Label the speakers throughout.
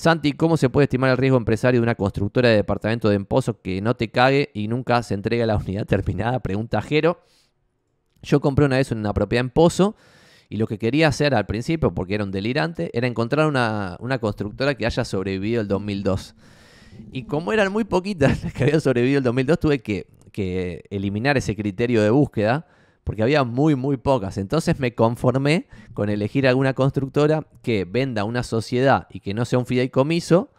Speaker 1: Santi, ¿cómo se puede estimar el riesgo empresario de una constructora de departamento de Empozo que no te cague y nunca se entrega la unidad terminada? Pregunta Jero. Yo compré una vez una propiedad en Pozo y lo que quería hacer al principio, porque era un delirante, era encontrar una, constructora que haya sobrevivido el 2002. Y como eran muy poquitas las que habían sobrevivido el 2002, tuve que, que eliminar ese criterio de búsqueda porque había muy, muy pocas. Entonces me conformé con elegir alguna constructora que venda una sociedad y que no sea un fideicomiso.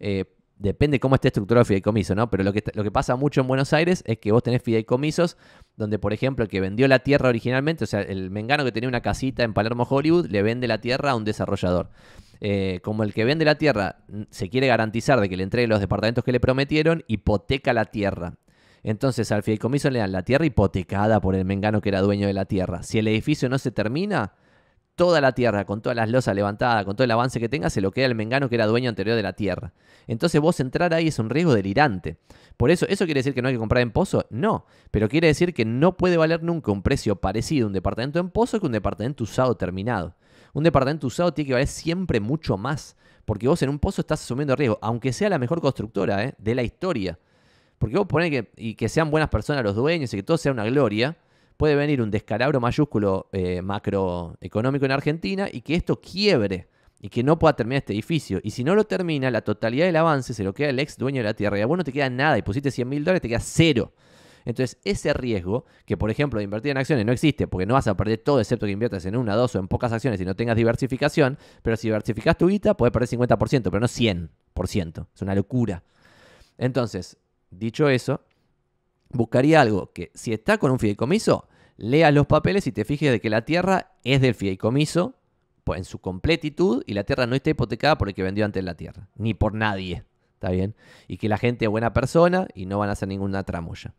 Speaker 1: Eh, depende cómo esté estructurado el fideicomiso, ¿no? Pero lo que, pasa mucho en Buenos Aires es que vos tenés fideicomisos donde, por ejemplo, el que vendió la tierra originalmente, o sea, el mengano que tenía una casita en Palermo, Hollywood, le vende la tierra a un desarrollador. Eh, como el que vende la tierra se quiere garantizar de que le entregue los departamentos que le prometieron, hipoteca la tierra. Entonces al fideicomiso le dan la tierra hipotecada por el mengano que era dueño de la tierra. Si el edificio no se termina, toda la tierra, con todas las losas levantadas, con todo el avance que tenga, se lo queda el mengano que era dueño anterior de la tierra. Entonces vos entrar ahí es un riesgo delirante. Por eso, ¿eso quiere decir que no hay que comprar en pozo? No, pero quiere decir que no puede valer nunca un precio parecido un departamento en pozo que un departamento usado terminado. Un departamento usado tiene que valer siempre mucho más, porque vos en un pozo estás asumiendo riesgo, aunque sea la mejor constructora ¿eh? de la historia. Porque vos ponés que, y que sean buenas personas los dueños y que todo sea una gloria, puede venir un descalabro mayúsculo eh, macroeconómico en Argentina y que esto quiebre y que no pueda terminar este edificio. Y si no lo termina, la totalidad del avance se lo queda el ex dueño de la tierra. Y a vos no te queda nada y pusiste 100 mil dólares, te queda cero. Entonces, ese riesgo, que por ejemplo de invertir en acciones no existe, porque no vas a perder todo, excepto que inviertas en una, dos o en pocas acciones y no tengas diversificación, pero si diversificas tu guita, puedes perder 50%, pero no 100%. Es una locura. Entonces, Dicho eso, buscaría algo que si está con un fideicomiso, leas los papeles y te fijes de que la tierra es del fideicomiso pues, en su completitud y la tierra no está hipotecada por el que vendió antes la tierra, ni por nadie. ¿Está bien? Y que la gente es buena persona y no van a hacer ninguna tramulla.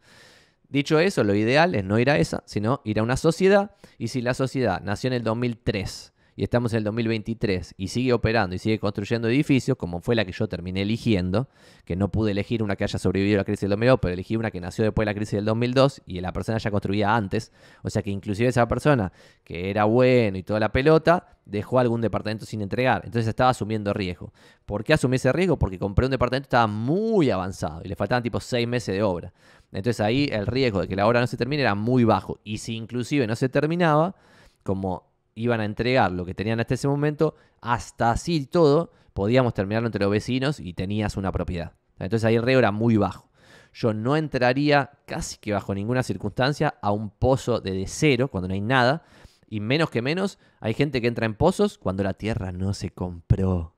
Speaker 1: Dicho eso, lo ideal es no ir a esa, sino ir a una sociedad. Y si la sociedad nació en el 2003 y estamos en el 2023 y sigue operando y sigue construyendo edificios, como fue la que yo terminé eligiendo, que no pude elegir una que haya sobrevivido a la crisis del 2002, pero elegí una que nació después de la crisis del 2002 y la persona ya construía antes, o sea que inclusive esa persona que era bueno y toda la pelota, dejó algún departamento sin entregar, entonces estaba asumiendo riesgo. ¿Por qué asumí ese riesgo? Porque compré un departamento que estaba muy avanzado y le faltaban tipo seis meses de obra. Entonces ahí el riesgo de que la obra no se termine era muy bajo. Y si inclusive no se terminaba, como iban a entregar lo que tenían hasta ese momento, hasta así todo, podíamos terminarlo entre los vecinos y tenías una propiedad. Entonces ahí el riesgo era muy bajo. Yo no entraría casi que bajo ninguna circunstancia a un pozo de, de cero cuando no hay nada. Y menos que menos, hay gente que entra en pozos cuando la tierra no se compró.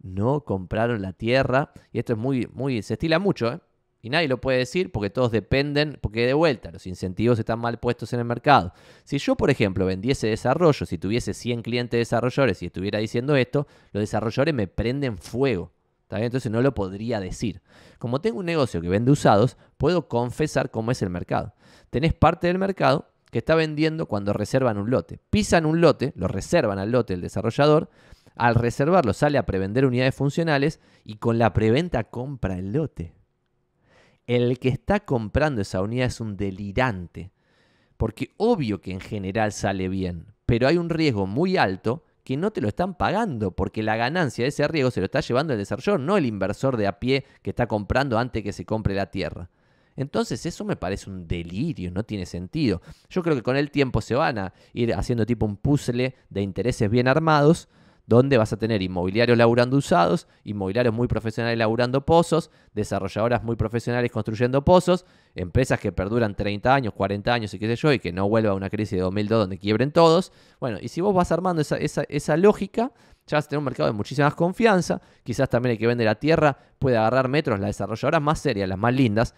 Speaker 1: No compraron la tierra. Y esto es muy, muy, se estila mucho, ¿eh? Y nadie lo puede decir porque todos dependen, porque de vuelta los incentivos están mal puestos en el mercado. Si yo, por ejemplo, vendiese desarrollo, si tuviese 100 clientes desarrolladores y estuviera diciendo esto, los desarrolladores me prenden fuego. Entonces no lo podría decir. Como tengo un negocio que vende usados, puedo confesar cómo es el mercado. Tenés parte del mercado que está vendiendo cuando reservan un lote. Pisan un lote, lo reservan al lote el desarrollador, al reservarlo sale a prevender unidades funcionales y con la preventa compra el lote el que está comprando esa unidad es un delirante. Porque obvio que en general sale bien, pero hay un riesgo muy alto que no te lo están pagando, porque la ganancia de ese riesgo se lo está llevando el desarrollador, no el inversor de a pie que está comprando antes que se compre la tierra. Entonces eso me parece un delirio, no tiene sentido. Yo creo que con el tiempo se van a ir haciendo tipo un puzzle de intereses bien armados, donde vas a tener inmobiliarios laburando usados, inmobiliarios muy profesionales laburando pozos, desarrolladoras muy profesionales construyendo pozos, empresas que perduran 30 años, 40 años y qué sé yo, y que no vuelva a una crisis de 2002 donde quiebren todos. Bueno, y si vos vas armando esa, esa, lógica, ya vas a tener un mercado de muchísima confianza, quizás también el que vende la tierra puede agarrar metros, las desarrolladoras más serias, las más lindas,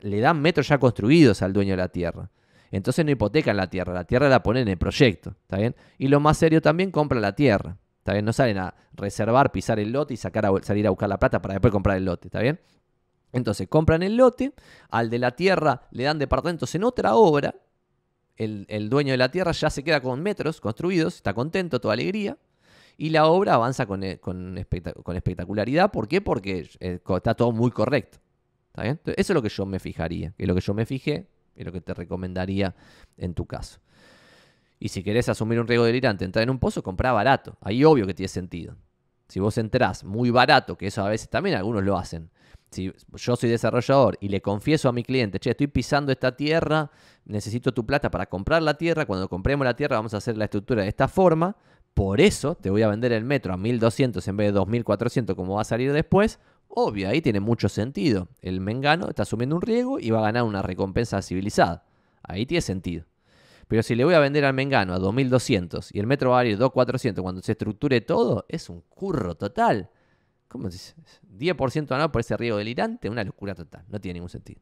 Speaker 1: le dan metros ya construidos al dueño de la tierra. Entonces no hipotecan la tierra, la tierra la ponen en el proyecto, ¿está bien? Y lo más serio también compra la tierra. ¿Está bien? No salen a reservar, pisar el lote y sacar salir a buscar la plata para después comprar el lote. ¿Está bien? Entonces, compran el lote, al de la tierra le dan departamentos en otra obra, el, dueño de la tierra ya se queda con metros construidos, está contento, toda alegría, y la obra avanza con, eh, con, espectacularidad. ¿Por qué? Porque eh, está todo muy correcto. ¿Está bien? eso es lo que yo me fijaría, es lo que yo me fijé y lo que te recomendaría en tu caso. Y si querés asumir un riesgo delirante, entrar en un pozo, comprá barato. Ahí obvio que tiene sentido. Si vos entrás muy barato, que eso a veces también algunos lo hacen. Si yo soy desarrollador y le confieso a mi cliente, che, estoy pisando esta tierra, necesito tu plata para comprar la tierra, cuando compremos la tierra vamos a hacer la estructura de esta forma, por eso te voy a vender el metro a 1200 en vez de 2400 como va a salir después, obvio, ahí tiene mucho sentido. El mengano está asumiendo un riesgo y va a ganar una recompensa civilizada. Ahí tiene sentido. Pero si le voy a vender al Mengano a 2200 y el metro va a valer 2400 cuando se estructure todo, es un curro total. ¿Cómo se dice? 10% anual por ese riesgo delirante, una locura total. No tiene ningún sentido.